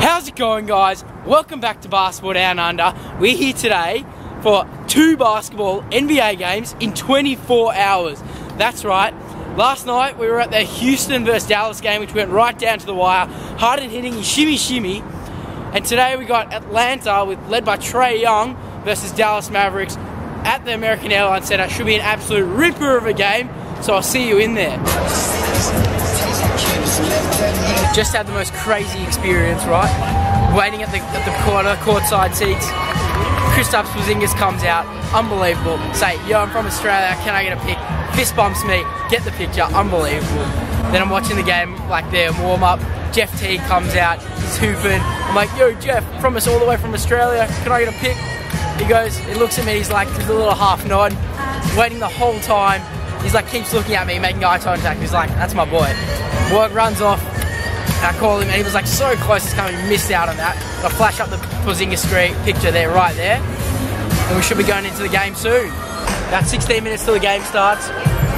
How's it going, guys? Welcome back to Basketball Down Under. We're here today for two basketball NBA games in 24 hours. That's right. Last night we were at the Houston versus Dallas game, which went right down to the wire. Harden hitting shimmy shimmy. And today we got Atlanta, with led by Trae Young versus Dallas Mavericks at the American Airlines Center. Should be an absolute ripper of a game. So I'll see you in there. Just had the most crazy experience, right? Waiting at the, at the corner, courtside seats. Kristaps Porzingis comes out, unbelievable. Say, yo, I'm from Australia, can I get a pic? Fist bumps me, get the picture, unbelievable. Then I'm watching the game, like their warm up. Jeff T comes out, he's hooping. I'm like, yo, Jeff, from us all the way from Australia, can I get a pic? He goes, he looks at me, he's like, there's a little half nod, waiting the whole time. He's like, keeps looking at me, making eye contact. He's like, that's my boy. Work runs off. I call him, and he was like so close to coming, missed out on that. I flash up the Porzingis Street picture there, right there. And we should be going into the game soon. About 16 minutes till the game starts.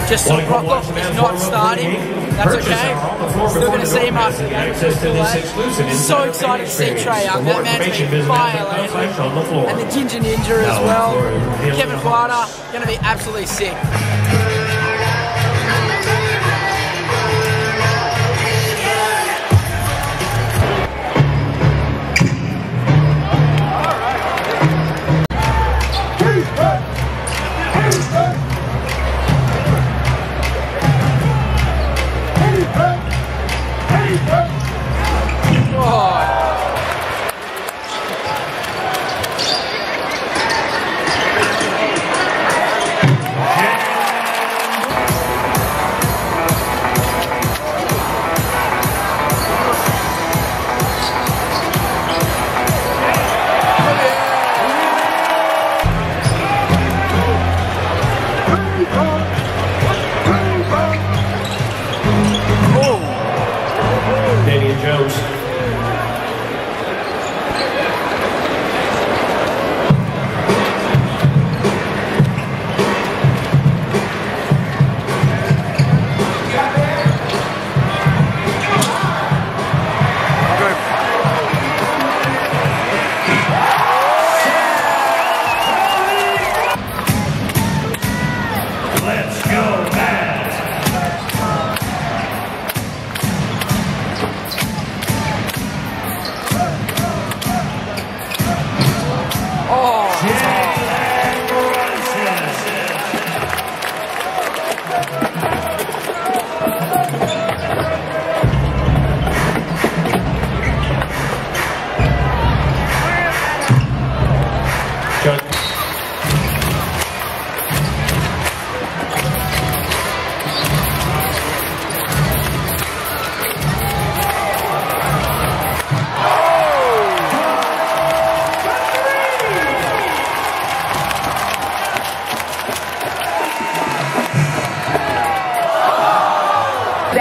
Just saw Broekhoff is not starting. That's okay. Still going to see him. So excited to see Trae Young. That man's been fire. And the Ginger Ninja as well. Kevin Huerter, going to be absolutely sick.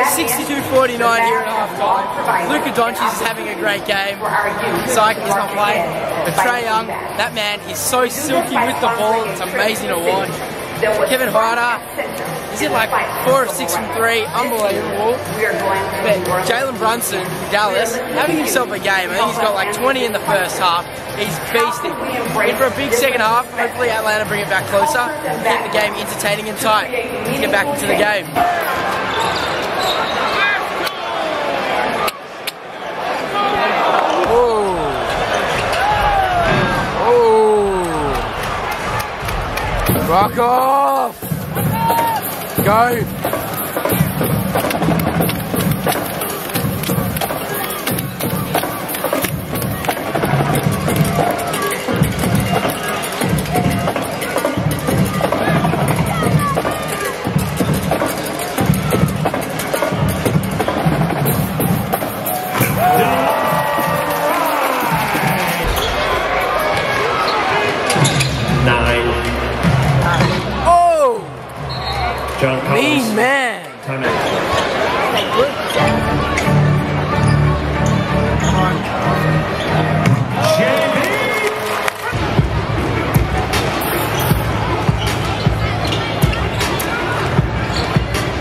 62-49 here at half-time. Luka Doncic is having a great game. Syke is not playing. But Trae Young, that man is so silky with the ball, it's amazing to watch. Kevin Huerter, is it like 4 or 6 from 3, unbelievable. But Jalen Brunson, Dallas, having himself a game. I think he's got like 20 in the first half. He's beasting. In for a big second half, hopefully Atlanta bring it back closer, keep the game entertaining and tight, get back into the game. Rock off! Go! Man! Timeout.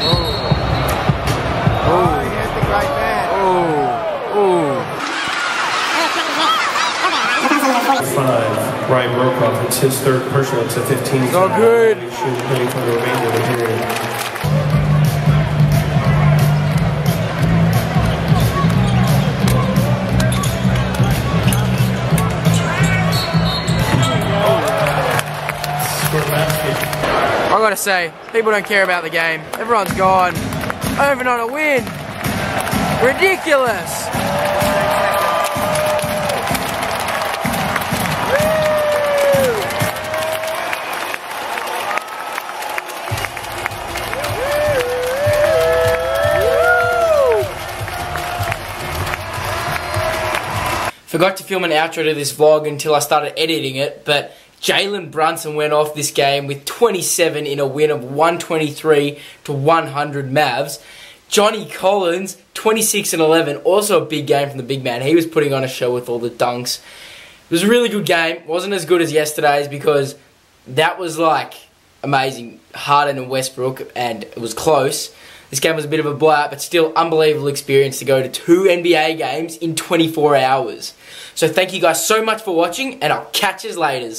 Oh! Oh! Five. Ryan Broekhoff. It's his third personal. It's a 15. It's all good. He should play for the remainder I gotta say, people don't care about the game. Everyone's gone. Over on a win. Ridiculous. Forgot to film an outro to this vlog until I started editing it, but Jalen Brunson went off this game with 27 in a win of 123 to 100 Mavs. Johnny Collins, 26 and 11, also a big game from the big man. He was putting on a show with all the dunks. It was a really good game. wasn't as good as yesterday's because that was like amazing. Harden and Westbrook, and it was close. This game was a bit of a blowout, but still unbelievable experience to go to two NBA games in 24 hours. So thank you guys so much for watching, and I'll catch you later.